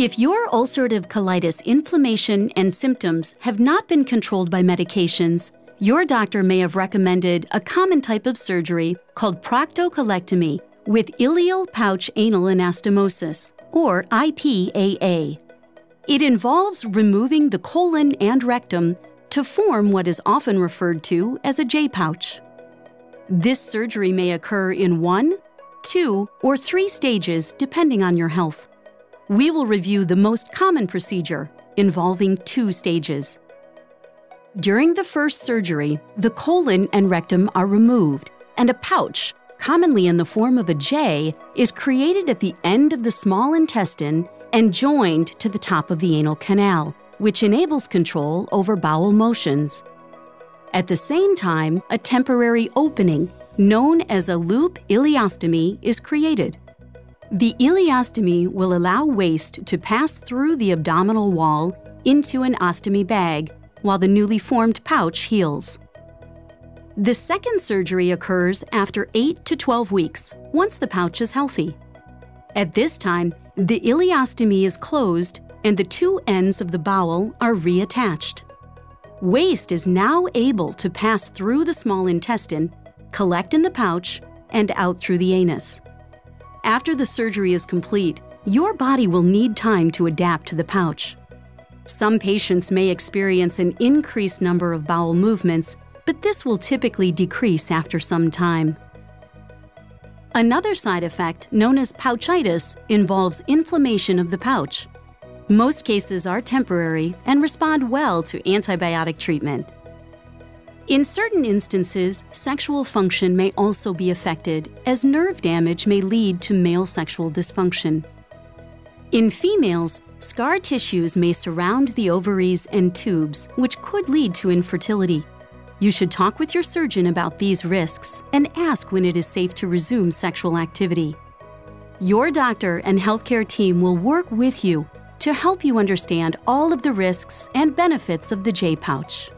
If your ulcerative colitis inflammation and symptoms have not been controlled by medications, your doctor may have recommended a common type of surgery called proctocolectomy with ileal pouch anal anastomosis, or IPAA. It involves removing the colon and rectum to form what is often referred to as a J pouch. This surgery may occur in one, two, or three stages depending on your health. We will review the most common procedure involving two stages. During the first surgery, the colon and rectum are removed, and a pouch, commonly in the form of a J, is created at the end of the small intestine and joined to the top of the anal canal, which enables control over bowel motions. At the same time, a temporary opening, known as a loop ileostomy, is created. The ileostomy will allow waste to pass through the abdominal wall into an ostomy bag while the newly formed pouch heals. The second surgery occurs after 8 to 12 weeks, once the pouch is healthy. At this time, the ileostomy is closed and the two ends of the bowel are reattached. Waste is now able to pass through the small intestine, collect in the pouch, and out through the anus. After the surgery is complete, your body will need time to adapt to the pouch. Some patients may experience an increased number of bowel movements, but this will typically decrease after some time. Another side effect, known as pouchitis, involves inflammation of the pouch. Most cases are temporary and respond well to antibiotic treatment. In certain instances, sexual function may also be affected, as nerve damage may lead to male sexual dysfunction. In females, scar tissues may surround the ovaries and tubes, which could lead to infertility. You should talk with your surgeon about these risks and ask when it is safe to resume sexual activity. Your doctor and healthcare team will work with you to help you understand all of the risks and benefits of the J pouch.